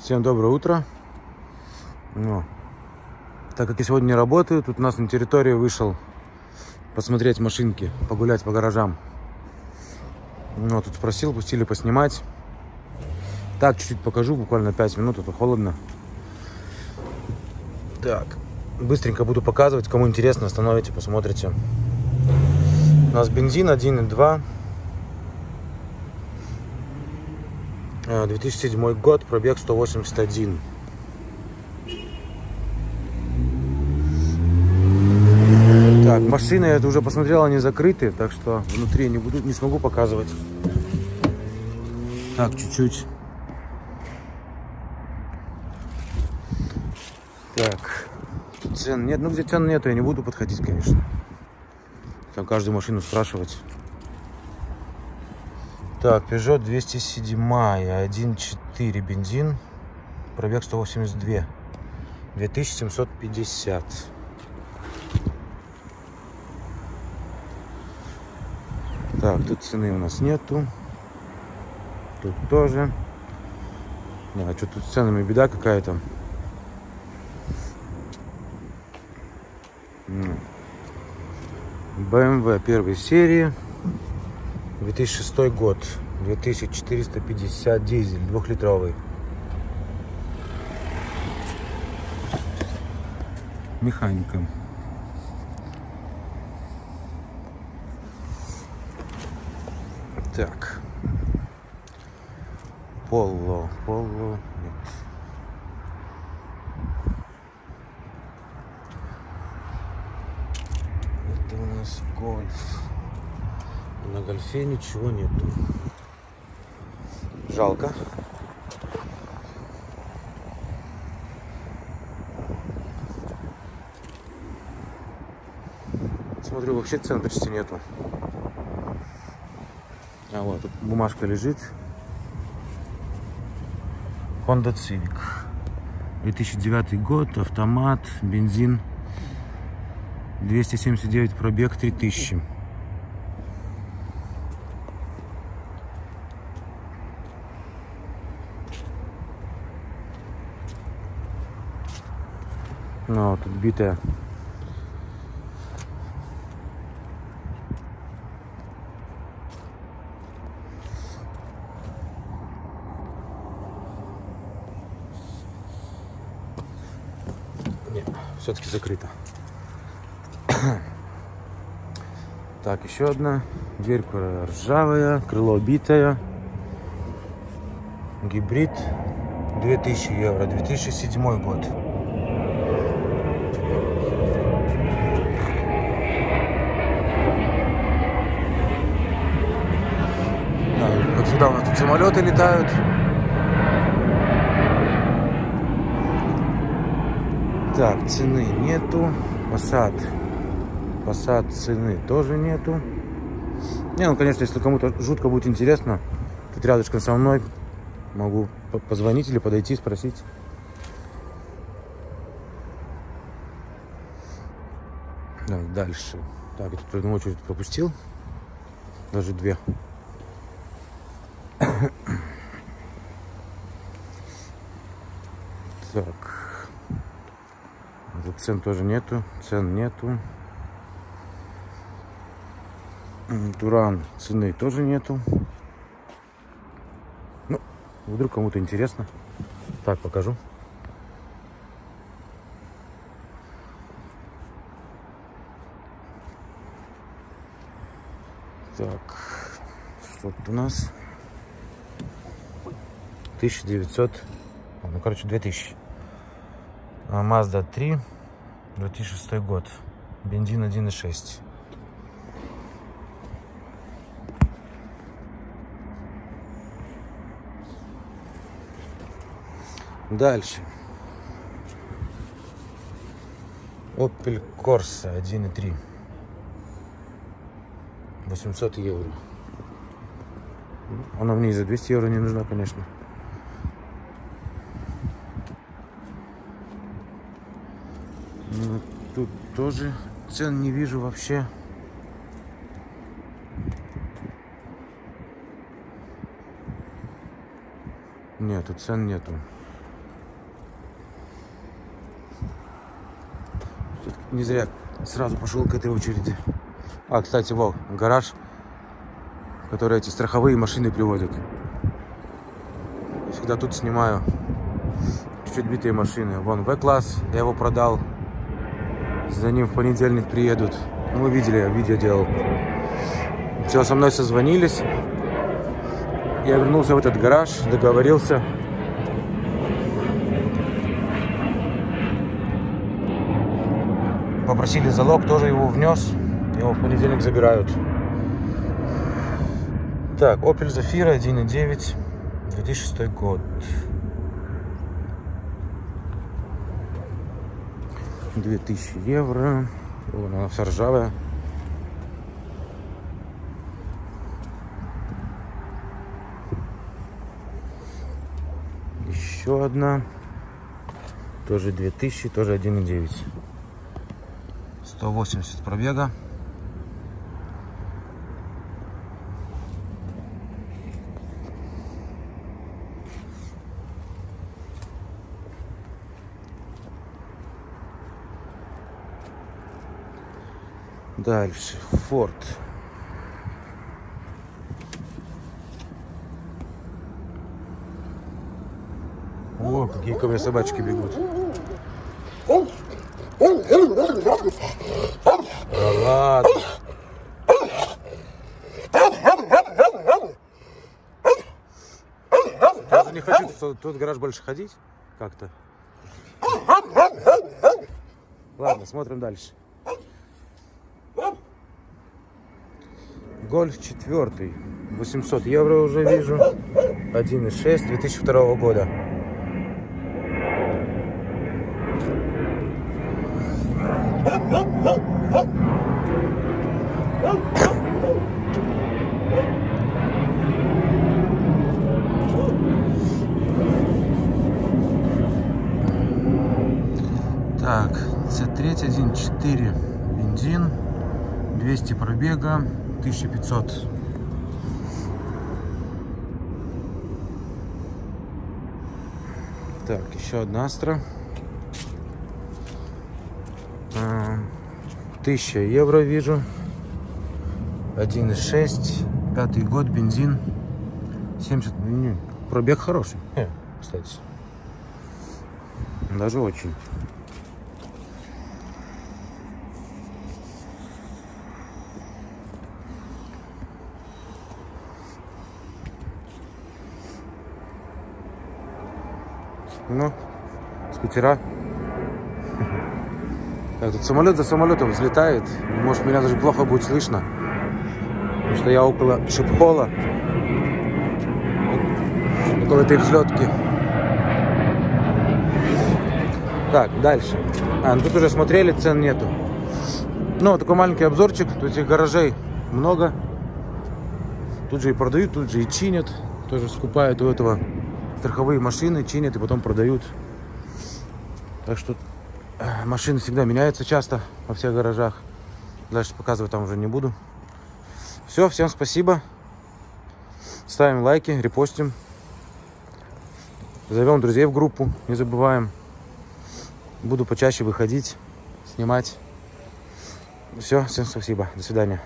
Всем доброе утро. Ну, так как я сегодня не работаю, тут у нас на территории вышел посмотреть машинки, погулять по гаражам. Ну, тут спросил, пустили поснимать. Так, чуть-чуть покажу, буквально 5 минут, а то холодно. Так, быстренько буду показывать, кому интересно, остановите, посмотрите. У нас бензин 1.2. 2007 год, пробег 181. Так, машины я это уже посмотрел, они закрыты, так что внутри не буду, не смогу показывать. Так, чуть-чуть. Так, цен нет, ну где цен нету, я не буду подходить, конечно. Там каждую машину спрашивать. Так, Peugeot 207, 1.4 бензин, пробег 182, 2750. Так, тут цены у нас нету. Тут тоже. Да, что тут с ценами беда какая-то. BMW первой серии. 2006 год. 2450 дизель, двухлитровый. Механика. Так. Поло, поло, нет. Это у нас гольф. На гольфе ничего нету. Жалко. Смотрю, вообще цен почти нету. А вот, тут бумажка лежит. Honda Civic. 2009 год, автомат, бензин. 279 пробег, 3000. Ну, тут битая. Нет, все-таки закрыто. Так, еще одна. Дверка ржавая, крыло битое. Гибрид 2000 евро, 2007 год. Всегда у нас тут самолеты летают. Так, цены нету. Посад. Посад цены тоже нету. Не, ну, конечно, если кому-то жутко будет интересно, тут рядышком со мной могу позвонить или подойти, спросить. Дальше. Так, тут одну очередь пропустил. Даже две. Так. Тут цен тоже нету. Цен нету. Туран цены тоже нету. Ну, вдруг кому-то интересно. Так, покажу. Так, что тут у нас? 1900, ну, короче, 2000. Mazda 3, 2006 год. Бензин 1.6. Дальше. Opel Corsa 1.3. 800 евро. Она мне за 200 евро не нужна, конечно. Ну, тут тоже цен не вижу вообще. Нету, цен нету. Не зря сразу пошел к этой очереди. А, кстати, вот гараж, в который эти страховые машины приводят. Всегда тут снимаю чуть-чуть битые машины. Вон В-класс, я его продал за ним в понедельник приедут. Ну, вы видели, я видео делал. Все, со мной созвонились. Я вернулся в этот гараж, договорился. Попросили залог, тоже его внес. Его в понедельник забирают. Так, Opel Zafira 1.9, 2006 год. Две тысячи евро. Вон она вся ржавая. Еще одна. Тоже 2000, тоже 1.9. 180 пробега. Дальше. Форд. О, какие ко мне собачки бегут. Да ладно. Я не хочу в тот гараж больше ходить как-то. Ладно, смотрим дальше. Гольф 4. 800 евро уже вижу. 1.6 2002 года. Так, C3 1.4 бензин, 200 пробега, 1500. Так, еще одна Астра. 1000 евро вижу. 1,6. Пятый год, бензин. 70. Пробег хороший, кстати. Даже очень. Ну, скутера. Так, тут самолет за самолетом взлетает. Может, меня даже плохо будет слышно. Потому что я около Шипхола. Около этой взлетки. Так, дальше. А, ну тут уже смотрели, цен нету. Ну, такой маленький обзорчик. Тут этих гаражей много. Тут же и продают, тут же и чинят. Тоже скупают у этого страховые машины, чинят и потом продают. Так что э, машины всегда меняются часто во всех гаражах. Дальше показывать там уже не буду. Все, всем спасибо. Ставим лайки, репостим. Зовем друзей в группу, не забываем. Буду почаще выходить, снимать. Все, всем спасибо. До свидания.